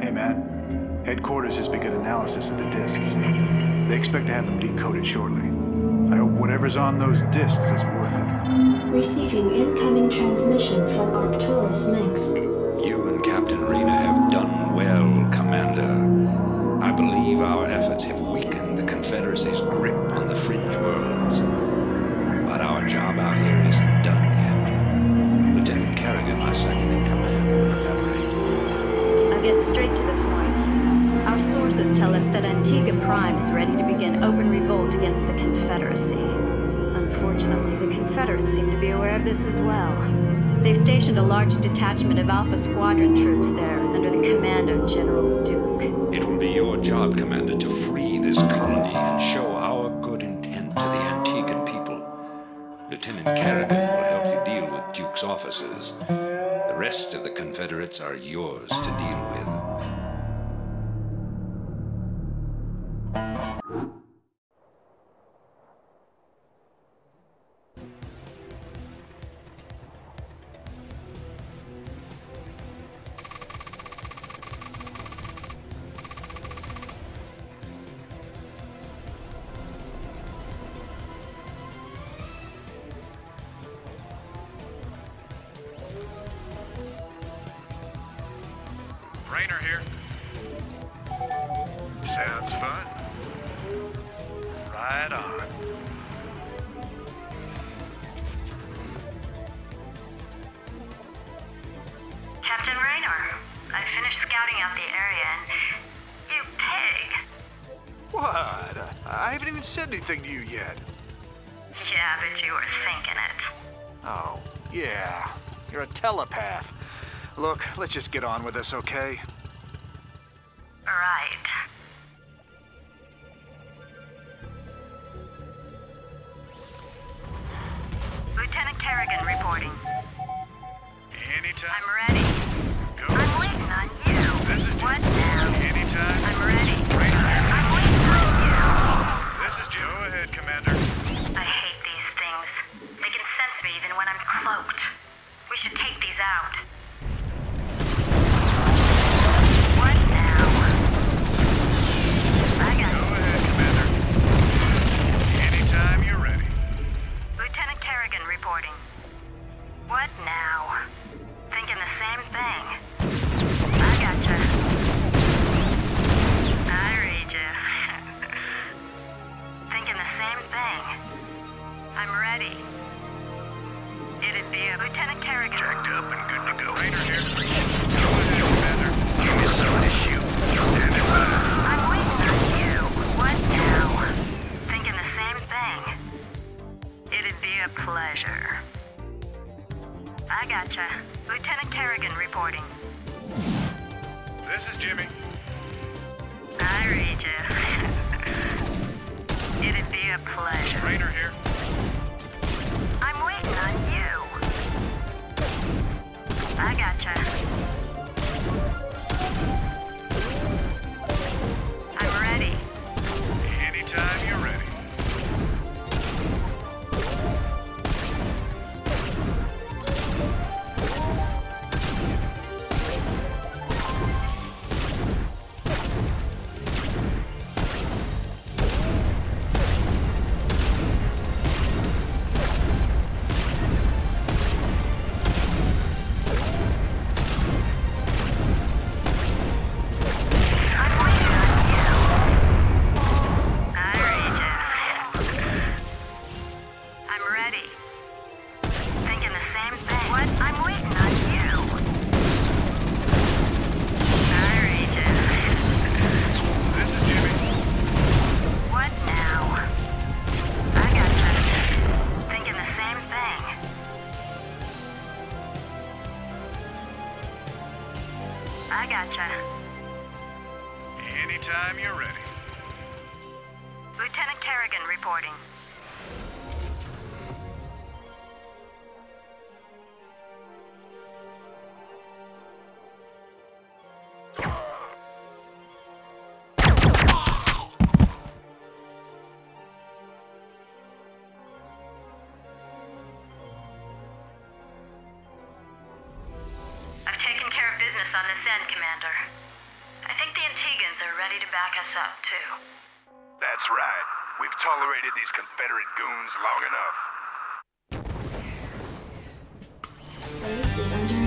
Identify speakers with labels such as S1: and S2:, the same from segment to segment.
S1: Hey, man. Headquarters has begun analysis of the discs. They expect to have them decoded shortly. I hope whatever's on those discs is worth it.
S2: Receiving incoming transmission from Arcturus Mengsk.
S3: You and Captain Raynor have done well, Commander. I believe our efforts have weakened the Confederacy's grip on the fringe worlds.
S4: Is ready to begin open revolt against the Confederacy. Unfortunately, the Confederates seem to be aware of this as well. They've stationed a large detachment of Alpha Squadron troops there under the command of General Duke.
S3: It will be your job, Commander, to free this colony and show our good intent to the Antiguan people. Lieutenant Kerrigan will help you deal with Duke's officers. The rest of the Confederates are yours to deal with.
S5: Raynor here. Sounds fun. Right on.
S6: Captain Raynor, I finished scouting out the area and. You pig!
S5: What? I haven't even said anything to you yet.
S6: Yeah, but you were thinking it.
S5: Oh, yeah. You're a telepath. Look, let's just get on with this, okay?
S6: Right. Lieutenant Kerrigan reporting.
S5: Anytime.
S6: I'm ready.
S5: Go.
S6: I'm waiting on you.
S5: This is
S6: What now?
S5: Anytime.
S6: I'm ready.
S5: Here.
S6: I'm waiting on
S5: This is Jim. Go ahead, Commander.
S6: I hate these things. They can sense me even when I'm cloaked. We should take these out. I gotcha. Lieutenant Kerrigan reporting.
S5: This is Jimmy.
S6: I read you. It'd be a pleasure.
S5: Raynor here.
S6: I'm waiting on you. I gotcha. I'm ready.
S5: Anytime you're ready.
S6: I gotcha.
S5: Anytime you're ready.
S6: Lieutenant Kerrigan reporting.
S7: These Confederate goons long enough.
S2: Is under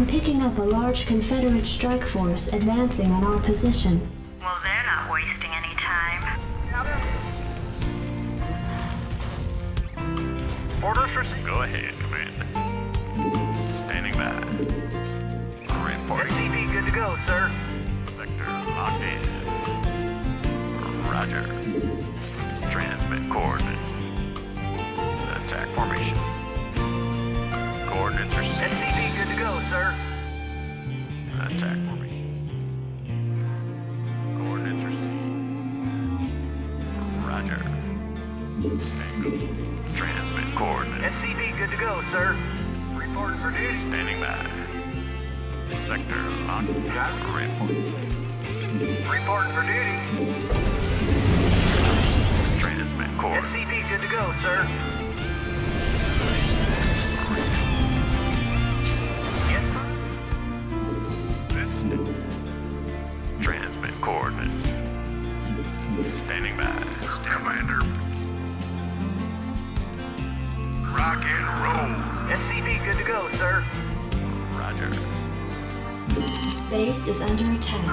S2: I'm picking up a large Confederate strike force advancing on our position.
S6: Well, they're not wasting any time.
S5: Orders received.
S7: Go ahead, Commander. Standing by. Report.
S5: SCV good to go, sir.
S7: Sector locked in. Roger. Transmit coordinates.
S5: Sir.
S7: Attack formation. Coordinates are set. Roger. Tango. Transmit coordinates.
S5: SCV good to go, sir. Reporting for duty.
S7: Standing by. Sector locked. Report.
S5: Reporting for duty.
S7: Transmit coordinates.
S5: SCV good to go, sir.
S2: Base is under attack.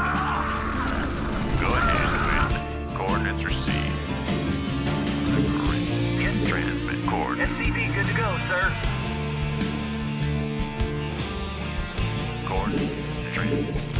S7: Go ahead, Commander. Coordinates received. Transmit coordinates.
S5: Good to go, sir.
S7: Coordinates. Transmit.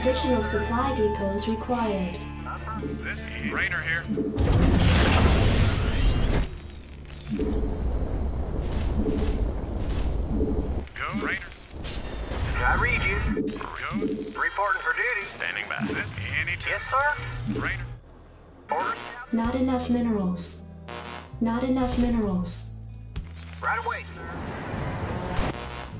S2: Additional supply depots required.
S7: This is Raynor here. Go, Raynor.
S5: I read you.
S7: Go.
S5: Reporting for duty.
S7: Standing by. This anytime.
S5: Yes, sir.
S7: Raynor.
S5: Orders.
S2: Not enough minerals. Not enough minerals.
S5: Right away, sir.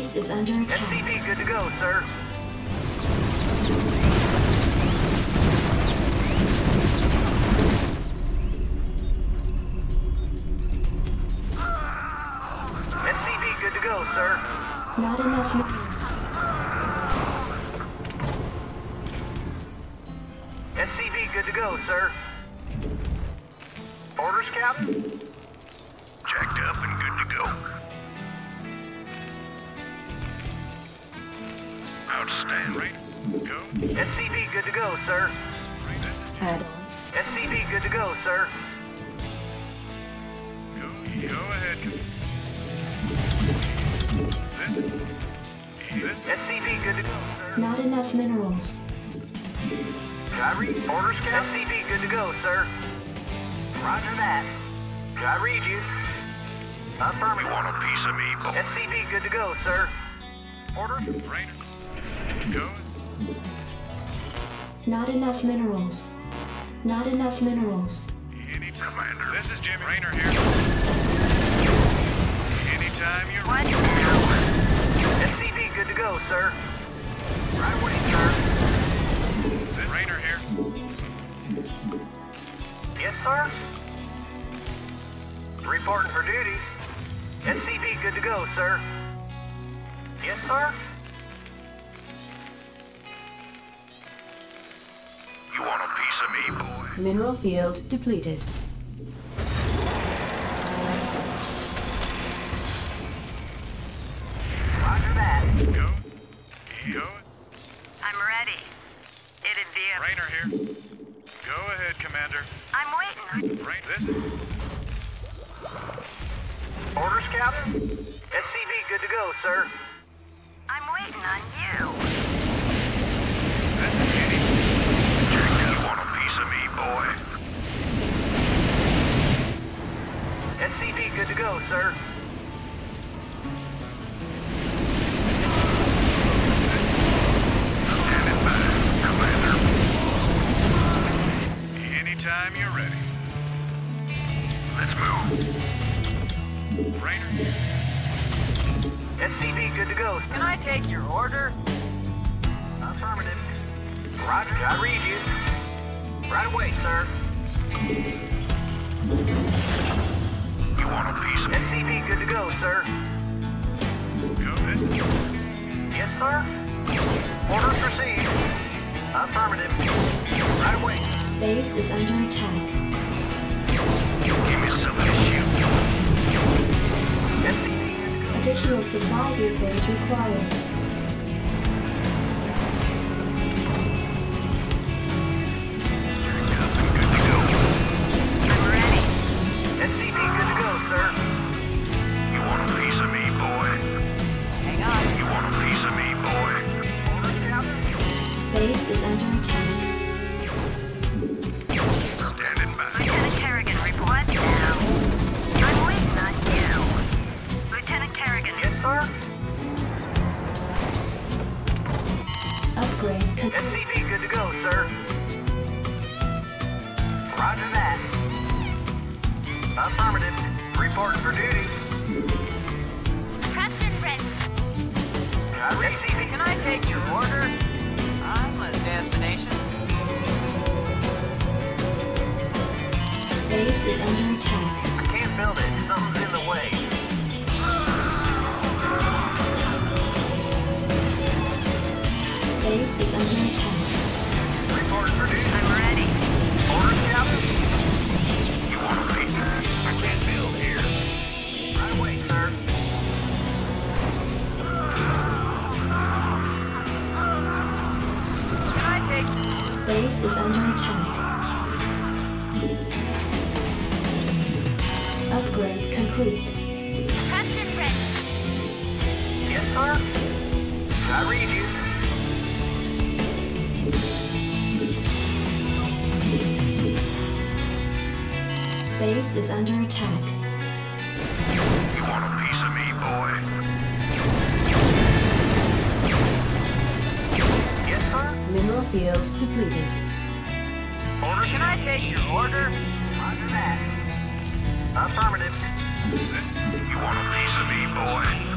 S2: Base is under attack.
S5: SCV good to go, sir. SCV good to go, sir.
S2: Not enough minerals.
S5: SCV good to go, sir. Orders, Captain?
S7: checked up and good to go. Outstanding. Go.
S5: SCV good to go, sir.
S7: This is
S2: Add-on.
S5: SCV good to go, sir. Go ahead. This, this,
S8: SCV good to go, sir.
S2: Not enough minerals.
S8: Can I read orders, Cap? SCV good to go, sir. Roger that. Can I read you? Affirmative.
S5: you want a piece of me, boy?
S8: SCV good to go, sir. Order.
S5: Raynor. Go.
S2: Not enough minerals. Not enough minerals.
S5: Anytime. Commander. This is Jimmy. Raynor here. Anytime you're
S6: What now?
S8: SCV good to go, sir. Right away, sir.
S5: This Raynor here.
S8: Yes, sir. Reporting for duty. SCV good to go, sir. Yes, sir.
S9: Mineral field depleted.
S8: Roger that.
S5: Go. Go.
S6: I'm ready. It'd be.
S5: Raynor here. Go ahead, Commander.
S6: I'm waiting.
S5: Rain. This is.
S8: Orders, Captain? SCV good to go, sir.
S5: Boy?
S8: SCV good to go, sir.
S5: Standing by, Commander. Anytime you're ready. Let's move. Raynor.
S8: SCV good to go. Can I take your order? Affirmative. Roger, I read you. Right away, sir.
S5: You want a piece of me?
S8: SCV good to go, sir.
S5: Go. This.
S8: Yes, sir. Orders received. Affirmative. Right away.
S2: Base is under attack.
S5: Give me something to shoot.
S2: Additional supply depots required.
S8: Affirmative. Report for duty.
S6: Captain Brent.
S8: SCV, can I take your order? I'm a destination.
S2: Base is under attack.
S8: I can't build it. Something's in the way.
S2: Base is under attack. Base is under attack. Upgrade complete.
S6: Captain Brent.
S8: Yes, sir. I read you.
S2: Base is under attack.
S9: Field depleted.
S8: Order, can I take your order? Roger that. Affirmative.
S5: You want a piece of me, boy?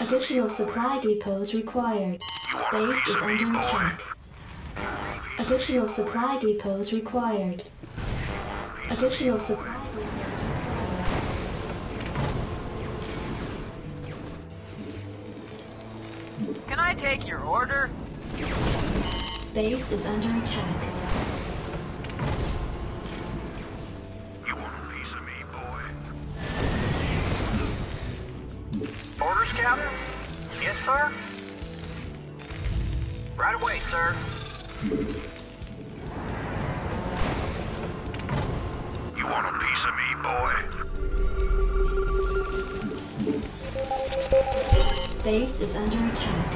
S2: Additional supply depots required.
S5: You want a
S2: Base is under attack. Additional supply depots required. Additional supply
S8: Can I take your order?
S2: Base is under attack. Base is under attack.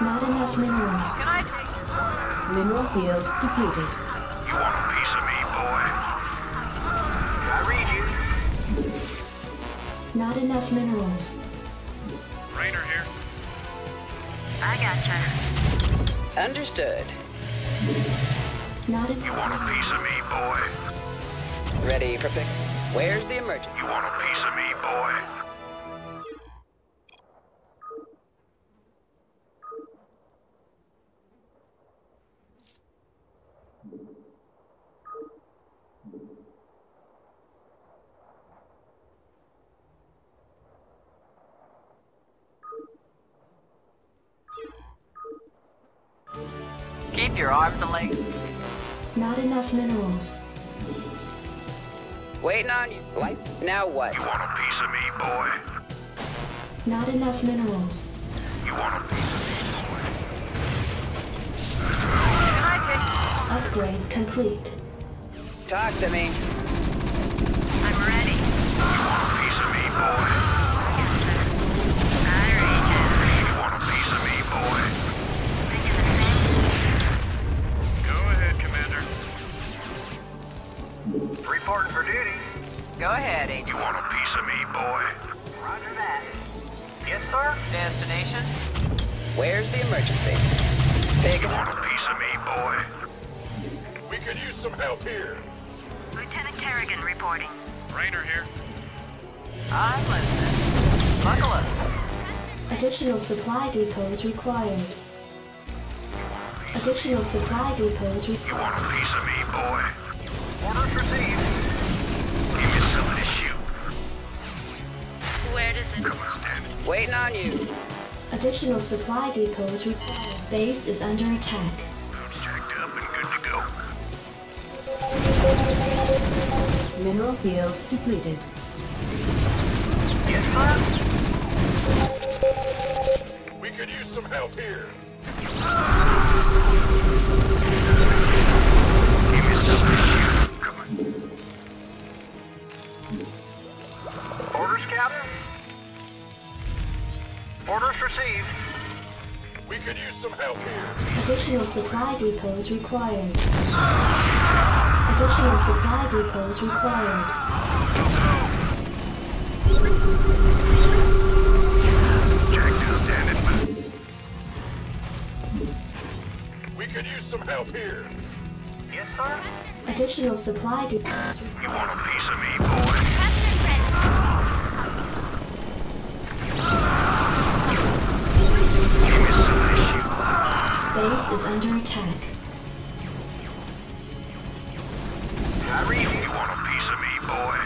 S2: Not enough minerals.
S8: Can I take
S9: Mineral field depleted.
S7: You want a piece of me, boy?
S8: I read you.
S2: Not enough minerals.
S7: Raynor here.
S6: I gotcha.
S10: Understood.
S2: Not enough.
S7: You want a piece of me, boy?
S10: Ready for pick. Where's the emergency?
S7: You want a piece of me, boy?
S8: Your arms and legs.
S2: Not enough minerals.
S10: Waiting on you. Light. Now what?
S7: You want a piece of me, boy?
S2: Not enough minerals.
S7: You want a piece of me, boy?
S8: Can I take
S2: Upgrade complete.
S10: Talk to me.
S6: I'm ready.
S7: A piece of me, boy?
S8: Reporting for duty. Go ahead, Agent.
S7: You want a piece of me, boy?
S8: Roger that. Yes, sir. Destination?
S10: Where's the emergency? Pick
S7: You want a piece of me, boy? We could use some help here.
S6: Lieutenant Kerrigan reporting.
S7: Raynor here.
S8: Ah, I'm listening. Buckle up.
S2: Additional supply depots required. Additional supply depots required.
S7: You want a piece of me, boy?
S8: Orders received.
S6: Where does it...
S7: Come on.
S10: Waiting on you.
S2: Additional supply depots required. Base is under attack.
S7: Boats jacked up and good to go.
S9: Mineral field depleted.
S8: Yes, sir.
S7: We could use some help here. Give me some of this shoot. Come on.
S8: Received.
S7: We could use some help here.
S2: Additional supply depots required. Additional supply depots required.
S7: Jacked up, damn it. We could use some help here.
S8: Yes, sir.
S2: Additional supply depots.
S7: You want a piece of me, boy? base is under attack. Tyree, you
S2: want a piece of me, boy?